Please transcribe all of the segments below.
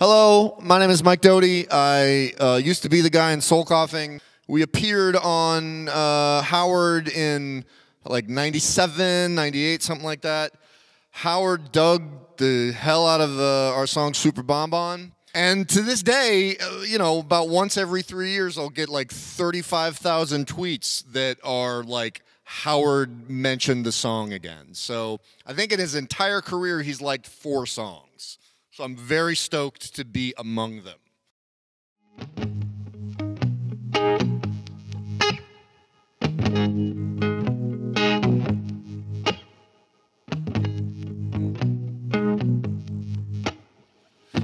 Hello, my name is Mike Doughty. I uh, used to be the guy in Soul Coughing. We appeared on uh, Howard in like 97, 98, something like that. Howard dug the hell out of uh, our song Super Bon Bon. And to this day, uh, you know, about once every three years, I'll get like 35,000 tweets that are like, Howard mentioned the song again. So I think in his entire career, he's liked four songs. So I'm very stoked to be among them.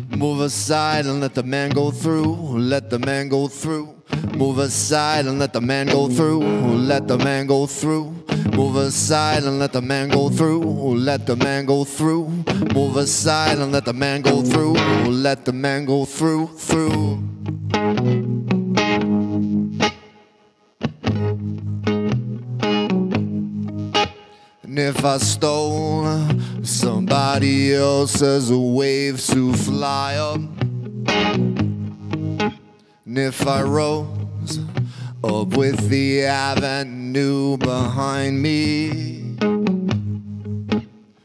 Move aside and let the man go through. Let the man go through. Move aside and let the man go through. Let the man go through. Move aside and let the man go through. Let the man go through. Move aside and let the man go through. Let the man go through. Through. And if I stole somebody else's wave to fly up, and if I up with the avenue behind me,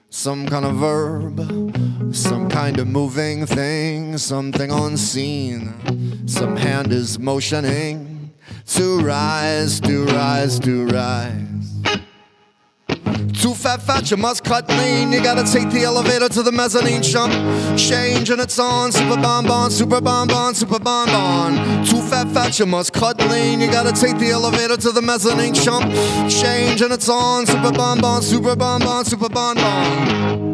some kind of verb, some kind of moving thing, something unseen, some hand is motioning to rise, to rise, to rise. Too fat, fat, you must cut lean. You gotta take the elevator to the mezzanine jump. Change and it's on. Super bonbon, super bonbon, super bonbon. Too fat, fat, you must cut lean. You gotta take the elevator to the mezzanine jump. Change and it's on. Super bonbon, super bonbon, super bonbon.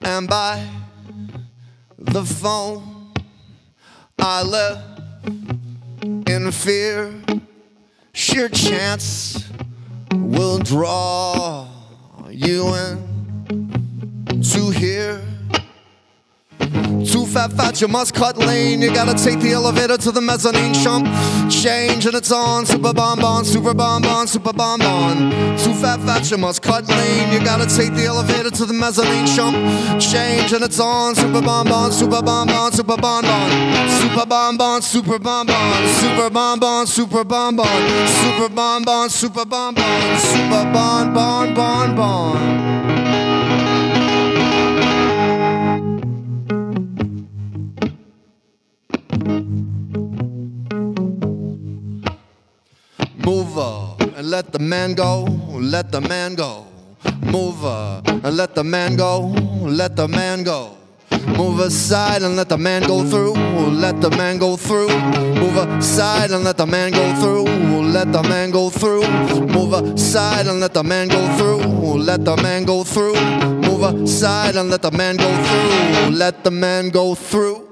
And by the phone, I left in fear. Sheer chance will draw you in to here. Fat, fat, you must cut lane. You gotta take the elevator to the mezzanine jump. Change and it's on. Super bonbon, super bonbon, super bonbon. Too fat, fat, you must cut lane. You gotta take the elevator to the mezzanine jump. Change and it's on. Super bonbon, super bonbon, super bonbon. Super bonbon, super bonbon. Super bonbon, super bonbon. Super bonbon, super bonbon. Super bonbon, bonbon. Move up and let the man go, let the man go. Move up and let the man go, let the man go. Move aside and let the man go through, let the man go through. Move aside and let the man go through, let the man go through. Move aside and let the man go through, let the man go through. Move aside and let the man go through, let the man go through.